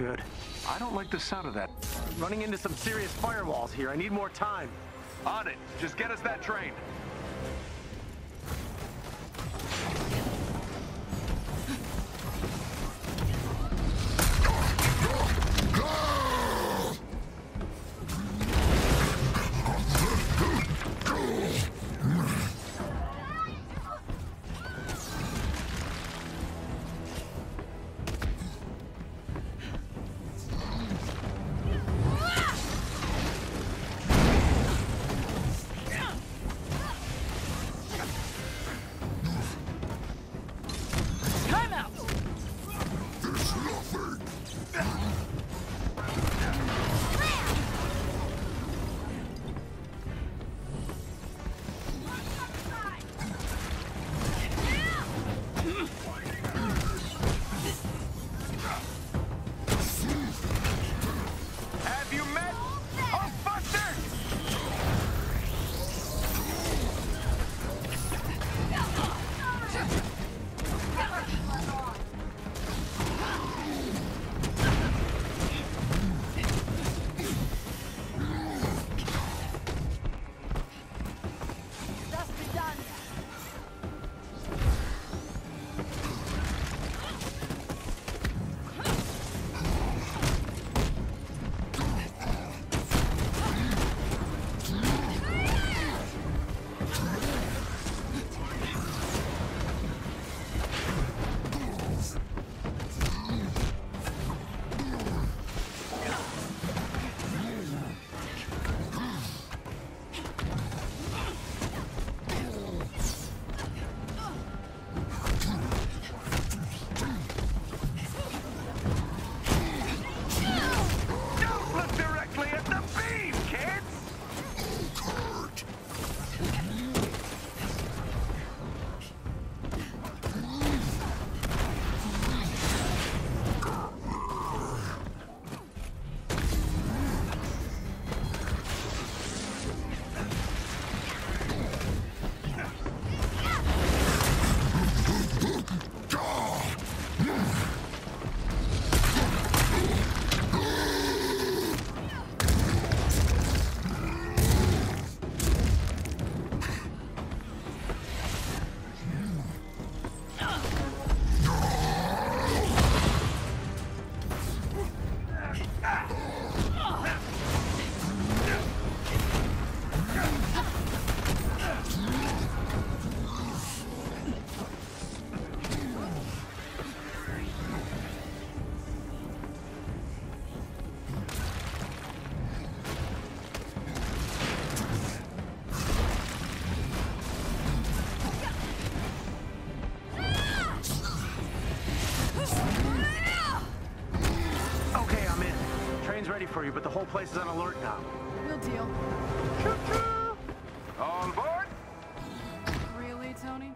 Good. I don't like the sound of that. Running into some serious firewalls here. I need more time. On it. Just get us that train. Place is on alert now. Real deal. On board? Really, Tony?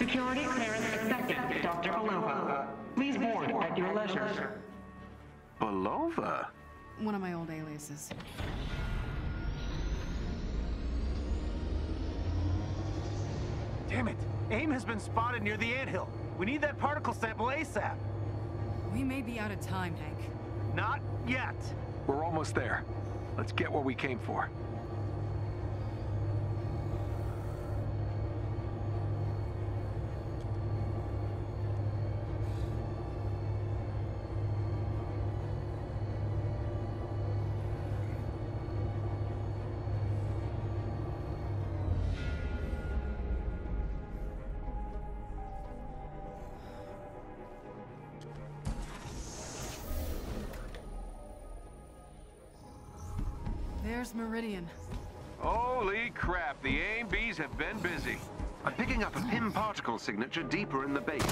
Security clearance accepted, Dr. Belova. Please board at your leisure. Belova? One of my old aliases. Damn it! AIM has been spotted near the anthill. We need that particle sample ASAP. We may be out of time, Hank. Not yet. We're almost there. Let's get what we came for. Meridian. Holy crap, the AIM-Bs have been busy. I'm picking up a Pym particle signature deeper in the base.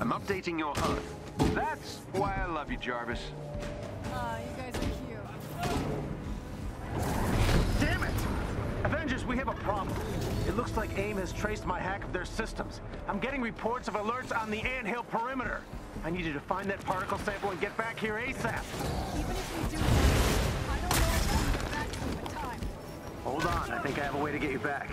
I'm updating your HUD. That's why I love you, Jarvis. Ah, you guys are cute. Damn it! Avengers, we have a problem. It looks like AIM has traced my hack of their systems. I'm getting reports of alerts on the anthill perimeter. I need you to find that particle sample and get back here ASAP. Even if we do, I don't know if we can get back to him in time. Hold on, I think I have a way to get you back.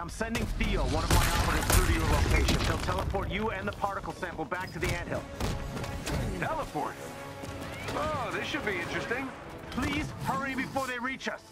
I'm sending Theo, one of my operatives, through to your location. He'll teleport you and the particle sample back to the anthill. Teleport. Oh, this should be interesting. Please hurry before they reach us.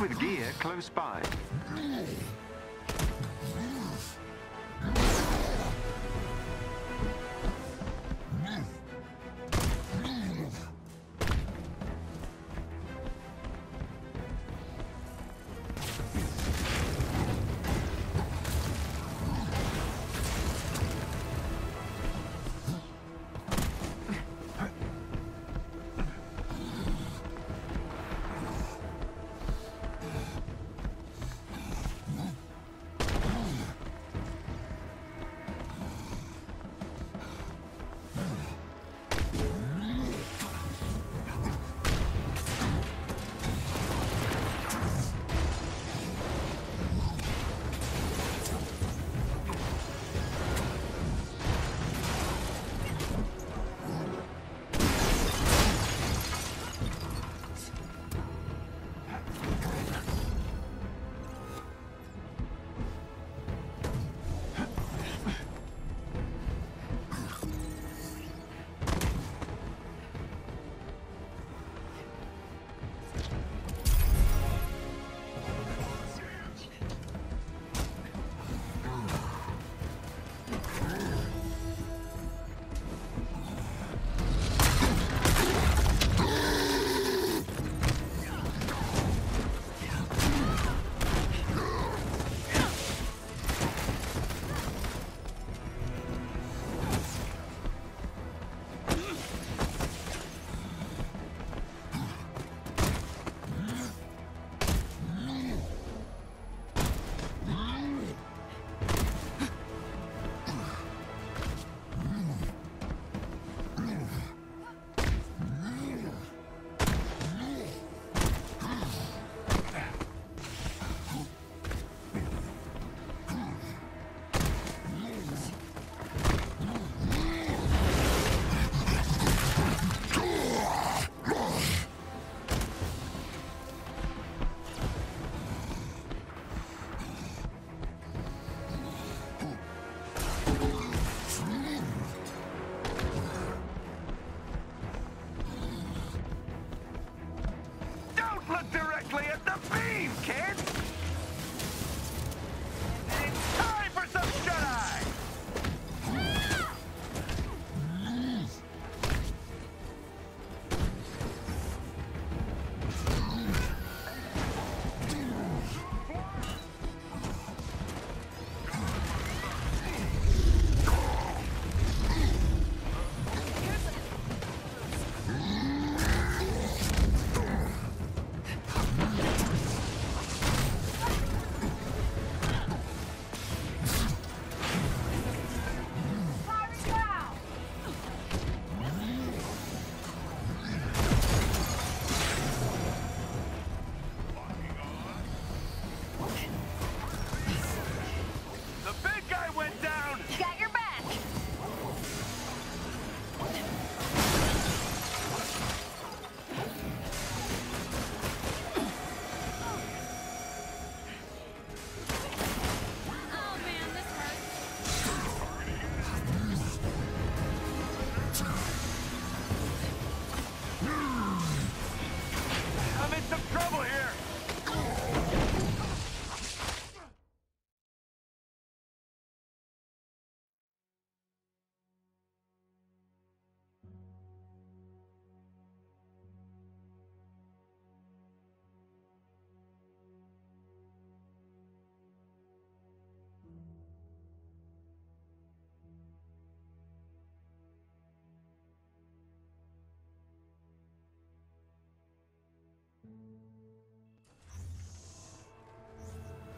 With gear close by.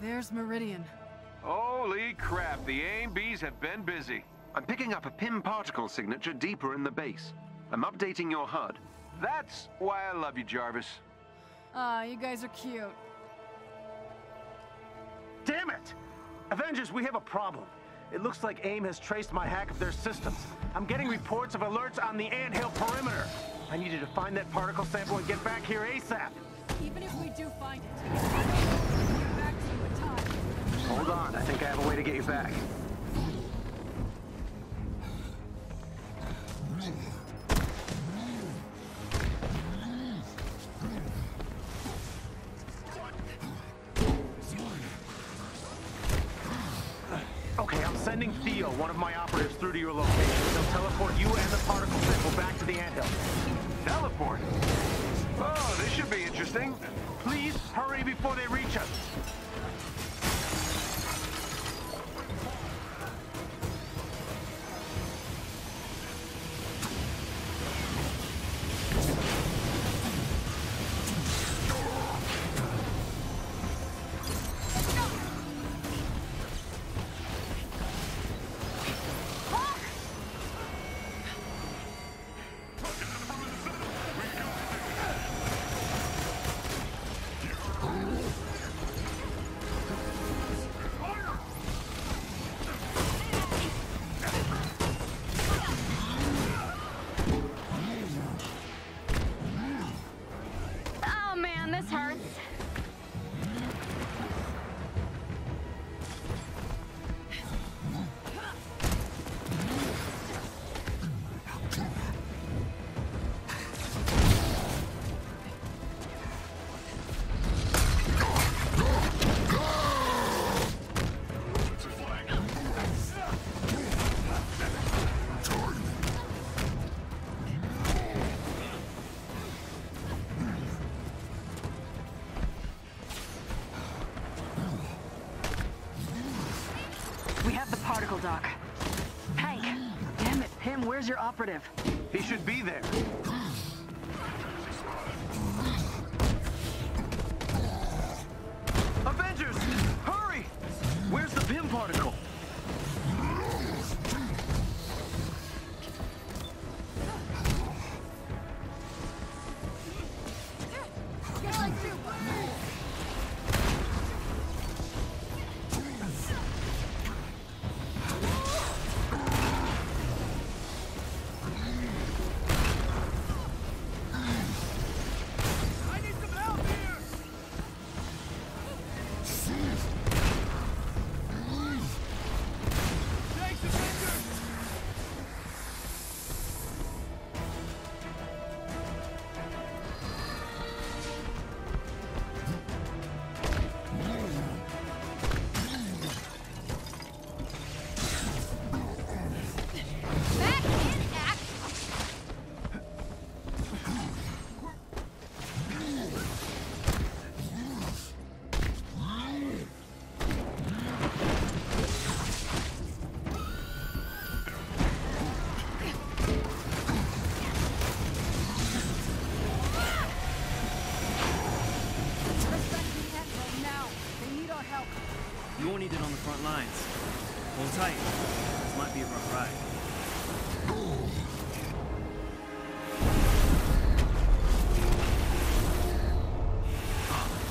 There's Meridian. Holy crap, the AIM-Bs have been busy. I'm picking up a Pym particle signature deeper in the base. I'm updating your HUD. That's why I love you, Jarvis. Ah, you guys are cute. Damn it! Avengers, we have a problem. It looks like AIM has traced my hack of their systems. I'm getting reports of alerts on the anthill perimeter. I need you to find that particle sample and get back here ASAP. Even if we do find it, Hold on, I think I have a way to get you back. Okay, I'm sending Theo, one of my operatives, through to your location. They'll teleport you and the particle sample back to the anthill. Teleport. Oh, this should be interesting. Please hurry before they reach us. Where's your operative? He should be there. You won't need it on the front lines. Hold tight. This might be a rough ride.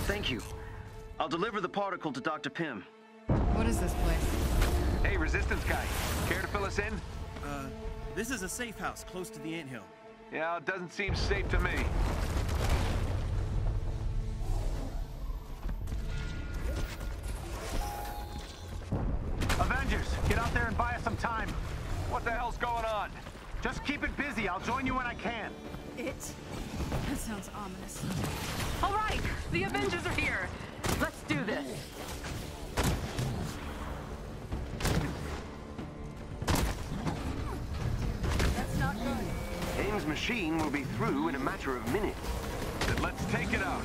Thank you. I'll deliver the particle to Dr. Pym. What is this place? Hey, Resistance guy, care to fill us in? Uh, this is a safe house close to the anthill. Yeah, it doesn't seem safe to me. What the hell's going on? Just keep it busy. I'll join you when I can. It? That sounds ominous. All right, the Avengers are here. Let's do this. That's not good. AIM's machine will be through in a matter of minutes. Then let's take it out.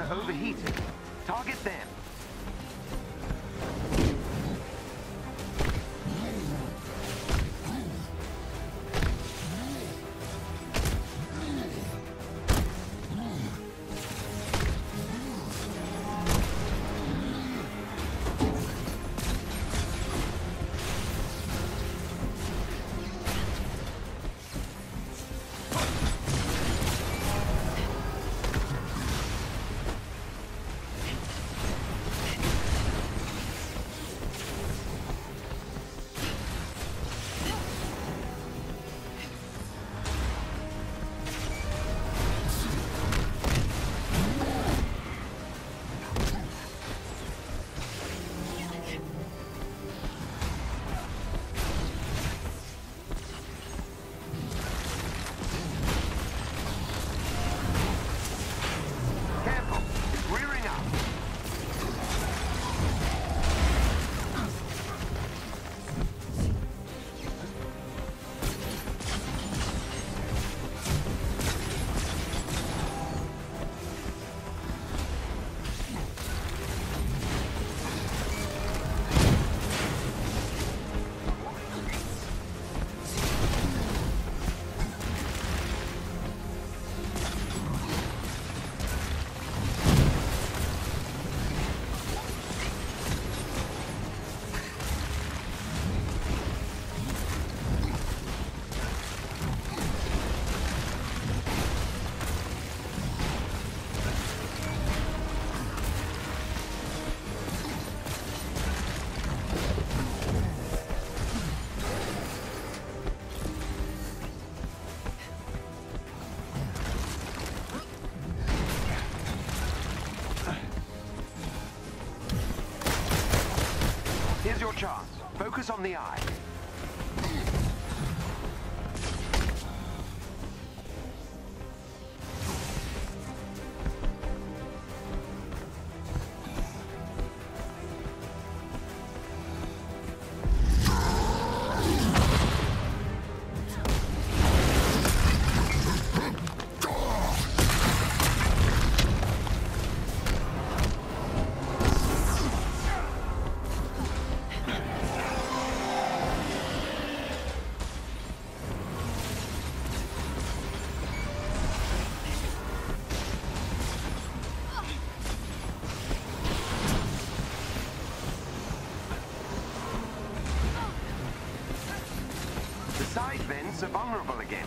Are overheating. Target them. Chance. Focus on the eye. The side vents are vulnerable again.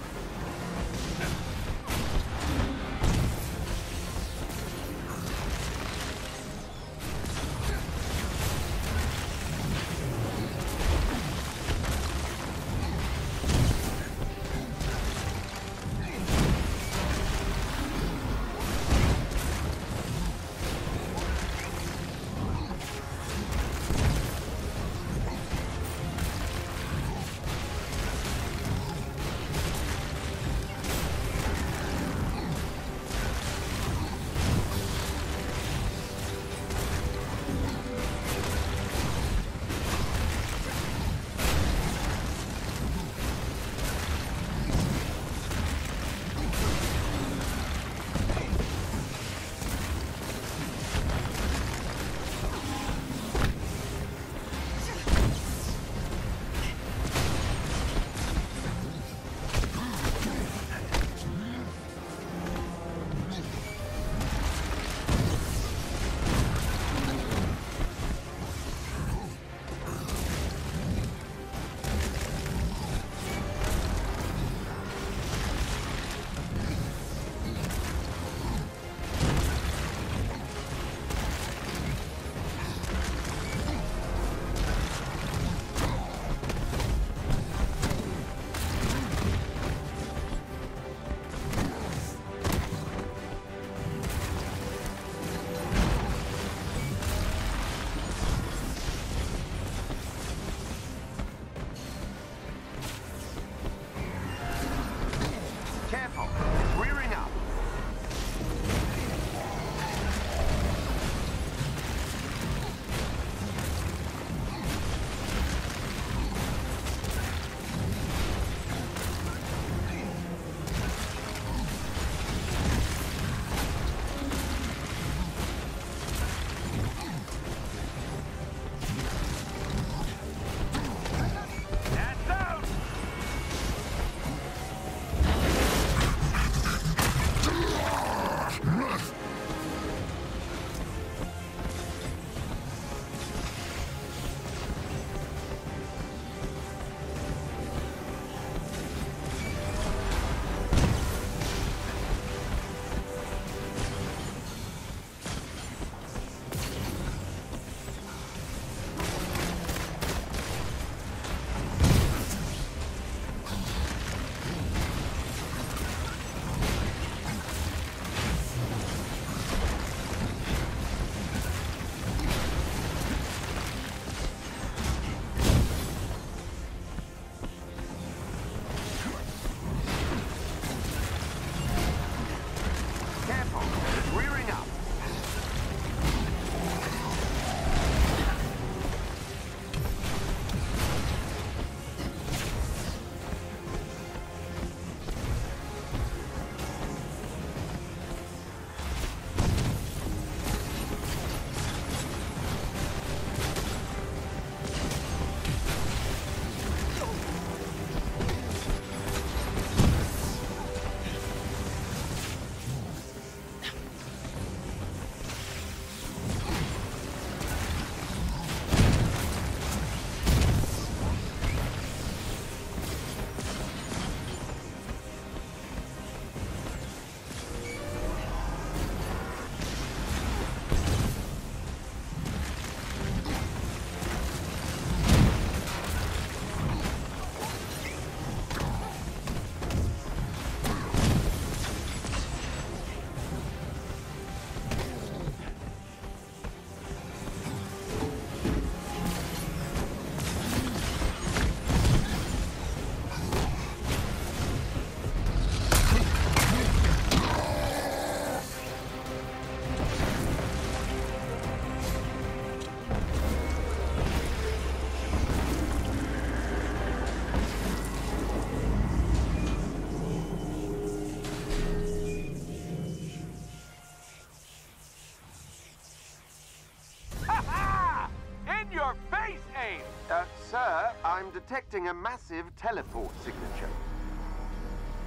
Detecting a massive teleport signature.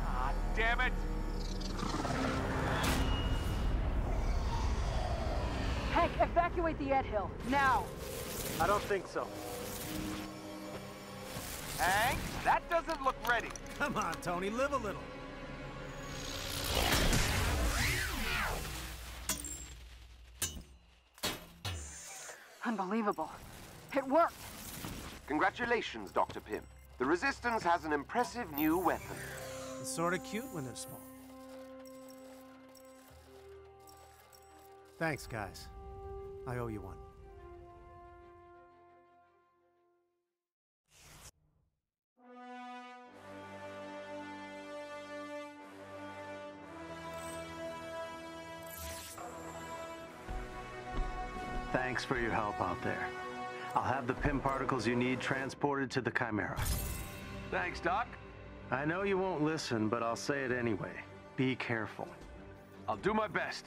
Ah, damn it! Hank, evacuate the anthill, now! I don't think so. Hank, that doesn't look ready. Come on, Tony, live a little. Unbelievable. It worked! Congratulations, Dr. Pym. The Resistance has an impressive new weapon. It's sort of cute when they're small. Thanks, guys. I owe you one. Thanks for your help out there. I'll have the Pym particles you need transported to the Chimera. Thanks, Doc. I know you won't listen, but I'll say it anyway. Be careful. I'll do my best.